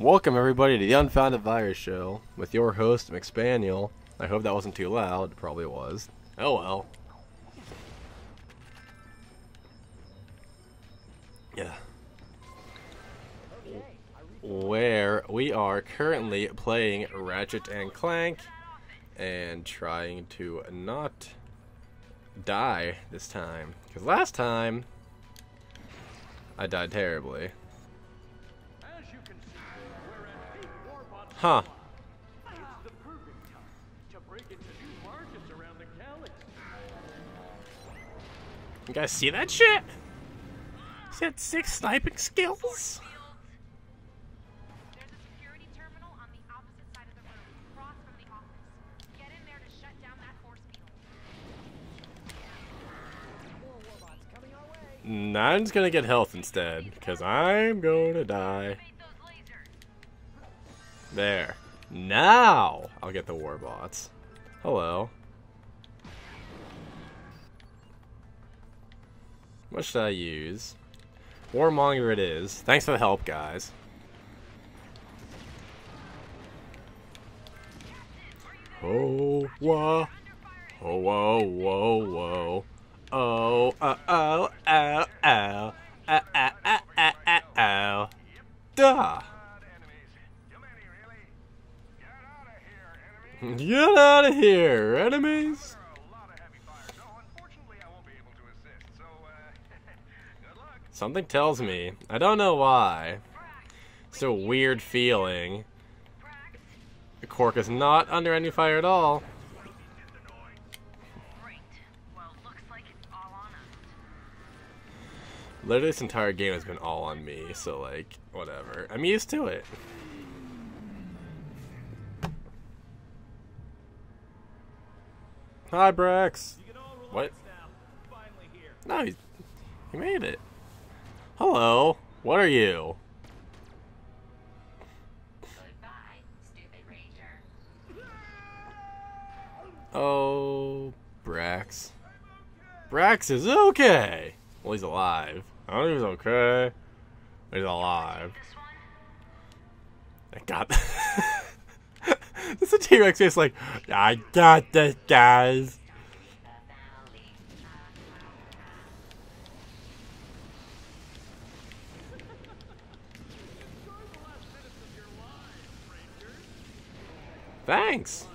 Welcome everybody to the Unfounded Virus Show with your host McSpaniel. I hope that wasn't too loud. It probably was. Oh well. Yeah. Where we are currently playing Ratchet and Clank and trying to not die this time. Because last time I died terribly. Huh. You guys see that shit? See that six sniping skills? Nine's gonna get health instead, because I'm gonna die. There. Now I'll get the warbots. Hello. What should I use? Warmonger it is. Thanks for the help, guys. Oh, whoa. Oh, whoa, whoa, whoa. Oh, oh, oh, oh, oh. Ah, ah, ah, ah, ah, oh. Duh. Get out of here, enemies! Something tells me, I don't know why, it's a weird feeling. The cork is not under any fire at all. Literally, this entire game has been all on me, so like, whatever. I'm used to it. Hi, Brax. What? No, he, he made it. Hello. What are you? Goodbye, stupid ranger. Oh, Brax. Brax is okay. Well, he's alive. I don't know if he's okay. He's alive. This one? I got. this is a T Rex face like, I got this, guys. Thanks.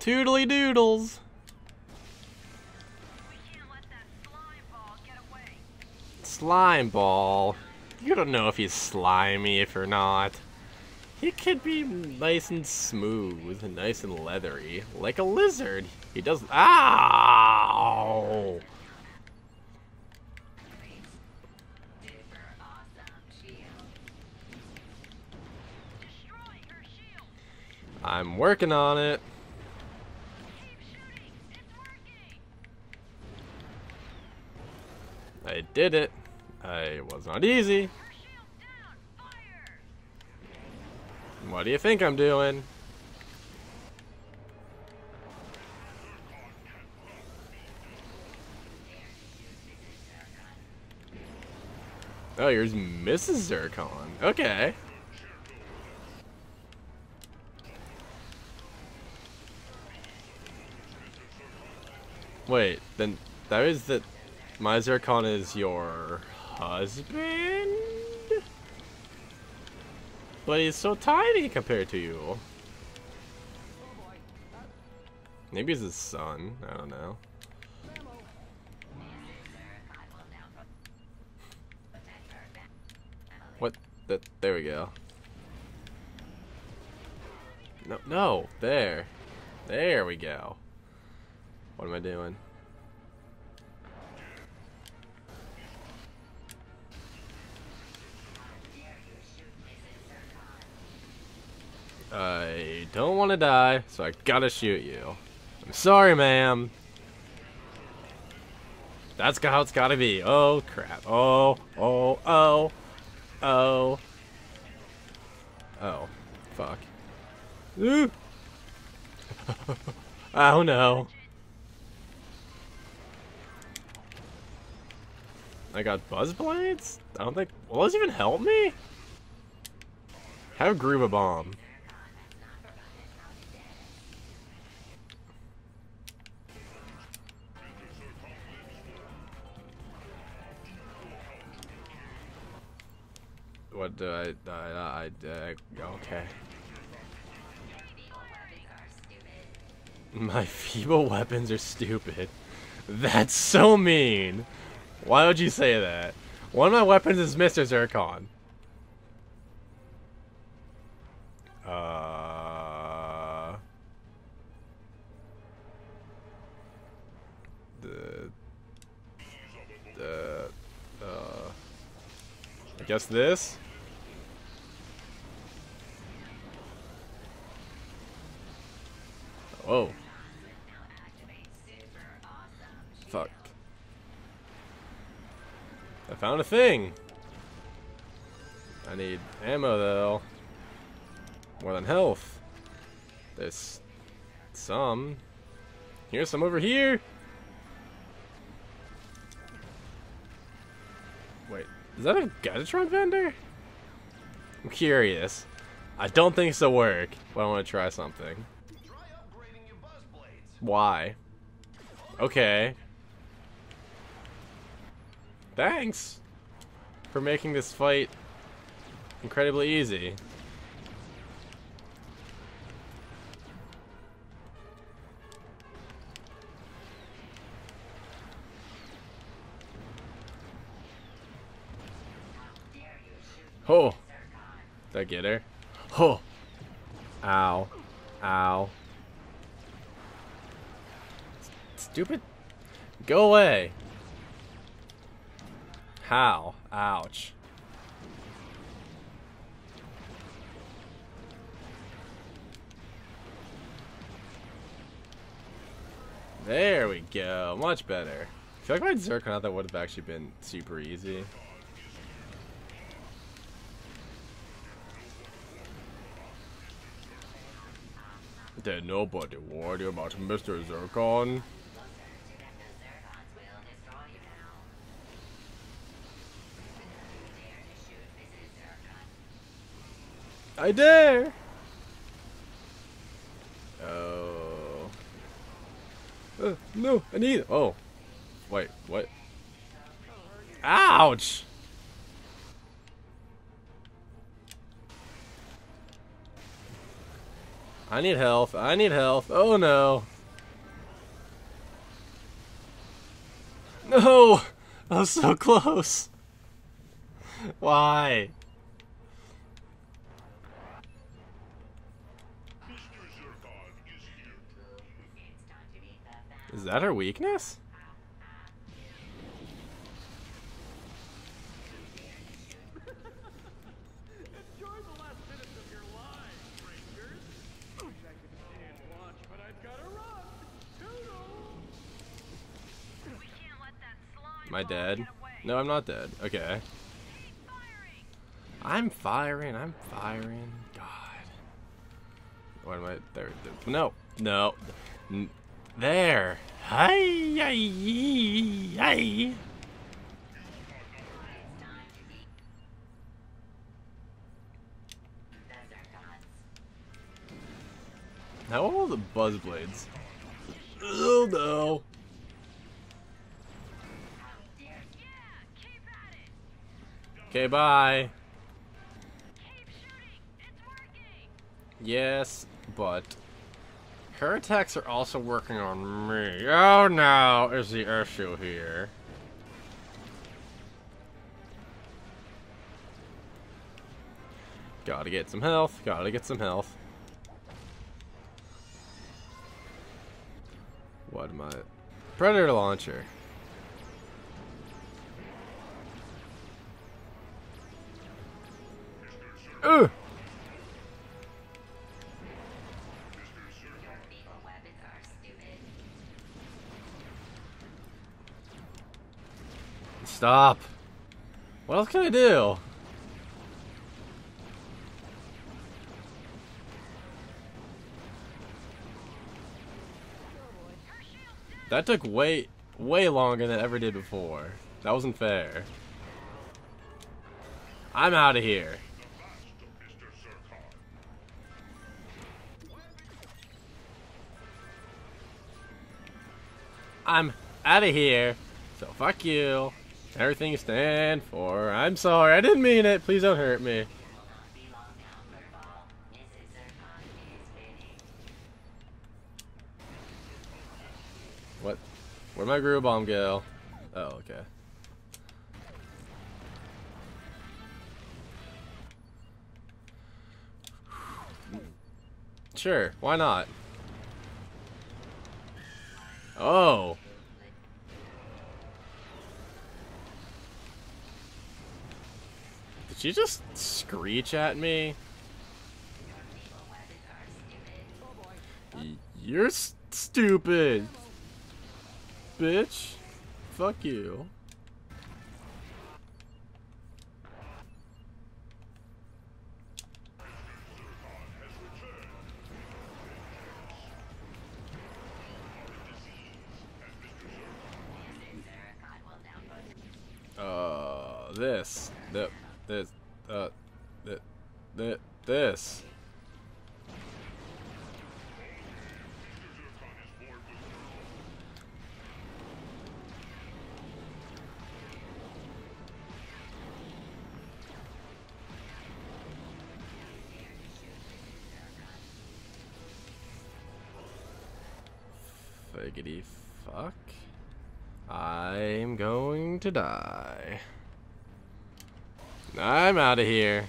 Toodly doodles. Slime ball. You don't know if he's slimy if you're not. He could be nice and smooth, nice and leathery, like a lizard. He does. Ow! I'm working on it. I did it. I was not easy. Her shield's down. Fire. What do you think I'm doing? Oh, here's Mrs. Zurkon. Okay. Wait, then that is that my Zurkon is your husband? But he's so tiny compared to you. Maybe it's his son. I don't know. What? That? There we go. No, no. There. There we go. What am I doing? I don't want to die, so I gotta shoot you. I'm sorry, ma'am. That's how it's gotta be. Oh, crap. Oh, oh, oh, oh. Oh, fuck. Ooh. oh, no. I got buzz blades? I don't think Will this even help me? Have groove a bomb. Do I, I, I, I okay. My feeble weapons are stupid. That's so mean. Why would you say that? One of my weapons is Mr. Zurkon. Uh, the the uh, I guess this. Whoa. Fuck. I found a thing. I need ammo though. More than health. There's some. Here's some over here. Wait, is that a Gadgetron vendor? I'm curious. I don't think this will work, but I want to try something. Why? Okay. Thanks for making this fight incredibly easy. Oh, did I get her? Oh, ow, ow. Stupid. Go away. How? Ouch. There we go. Much better. I feel like my Zurkon that would have actually been super easy. Did nobody you about Mr. Zurkon? I dare. Oh. Uh, no, I need. Oh, wait, what? Ouch! I need health. I need health. Oh no. No! I was so close. Why? Can't let that slime Am I dead? No, I'm not dead. Okay. I'm firing. I'm firing. God. What am I? There. there- No. No. There. Hi. Hi. Hi. Are all the buzz blades? Oh no. Okay, bye. Keep shooting. It's working. Yes, but her attacks are also working on me. Oh no, is the issue here. Gotta get some health, gotta get some health. What am I? Predator launcher. Ugh! Stop. What else can I do? That took way, way longer than ever did before. That wasn't fair. I'm out of here. I'm out of here. So fuck you. Everything you stand for. I'm sorry. I didn't mean it. Please don't hurt me. What? Where'd my groove bomb go? Oh, okay. Sure, why not? Oh. Did she just screech at me? You're s- stupid. Bitch. Fuck you. Uh, this, the, this, uh, the, the, this. Fuck. I'm going to die. I'm out of here.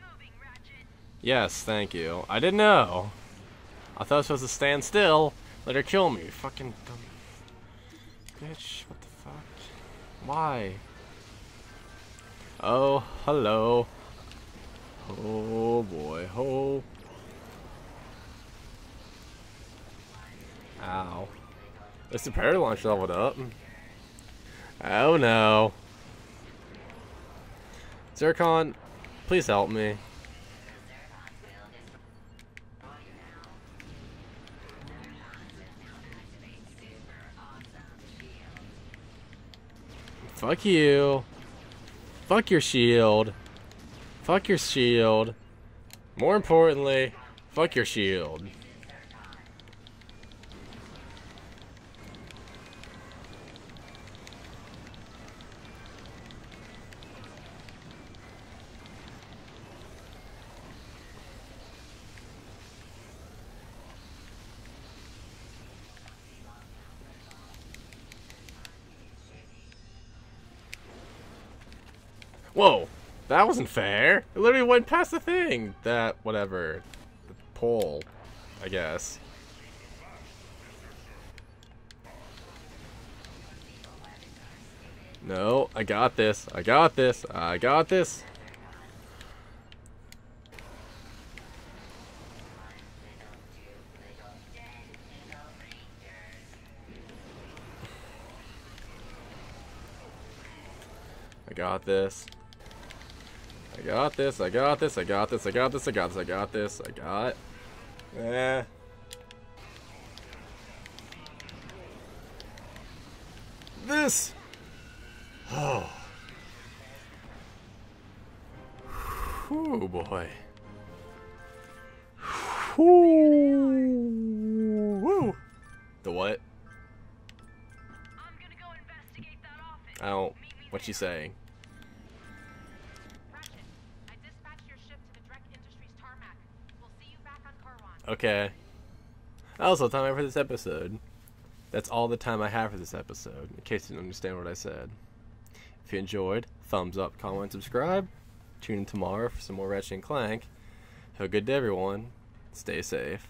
Moving, Yes, thank you. I didn't know. I thought I was supposed to stand still, let her kill me. Fucking dumb. Bitch, what the fuck? Why? Oh, hello. Oh boy, oh. Ow. Least the parry launch leveled up. Oh no. Zurkon, please help me. Fuck you. Fuck your shield. Fuck your shield. More importantly, fuck your shield. Whoa, that wasn't fair. It literally went past the thing. That, whatever. The pole, I guess. No, I got this. I got this. I got this. I got this. I got this, I got this, I got this, I got this, I got this, I got this, I got. Eh. This. Oh. Whew, boy. Whew. Woo. The what? I'm gonna go investigate that office. I don't. Meet What's she saying? Okay. The time I for this episode. That's all the time I have for this episode, in case you didn't understand what I said. If you enjoyed, thumbs up, comment, subscribe. Tune in tomorrow for some more Ratchet and Clank. Have a good day, everyone. Stay safe.